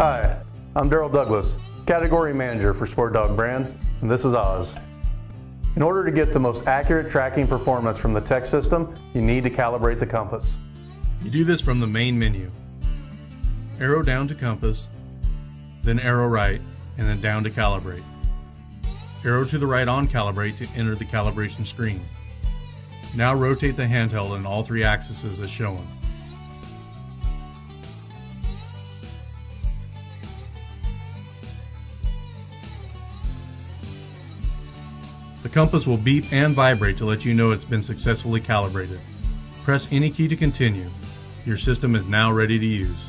Hi, I'm Daryl Douglas, Category Manager for SportDOG brand, and this is Oz. In order to get the most accurate tracking performance from the TEK system, you need to calibrate the compass. You do this from the main menu. Arrow down to compass, then arrow right, and then down to calibrate. Arrow to the right on calibrate to enter the calibration screen. Now rotate the handheld in all three axes as shown. The compass will beep and vibrate to let you know it's been successfully calibrated. Press any key to continue. Your system is now ready to use.